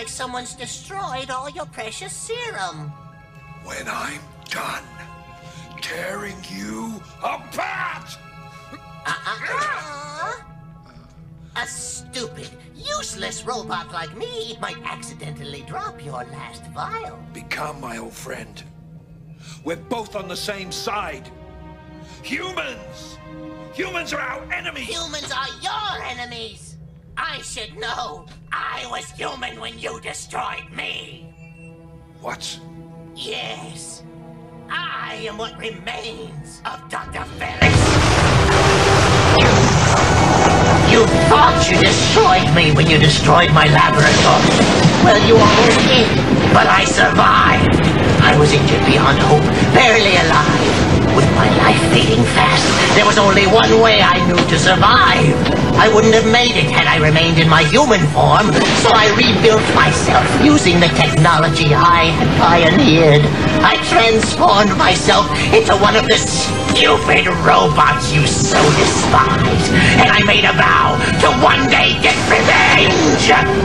like someone's destroyed all your precious serum. When I'm done tearing you apart! Uh-uh. A stupid, useless robot like me might accidentally drop your last vial. Become my old friend. We're both on the same side. Humans! Humans are our enemies! Humans are your enemies! I should know. I was human when you destroyed me. What? Yes. I am what remains of Dr. Feltrax. You thought you destroyed me when you destroyed my laboratory. Well, you almost did, but I survived. I was injured beyond hope, barely alive. With my fast, there was only one way I knew to survive. I wouldn't have made it had I remained in my human form, so I rebuilt myself using the technology I had pioneered. I transformed myself into one of the stupid robots you so despise, and I made a vow to one day get revenge!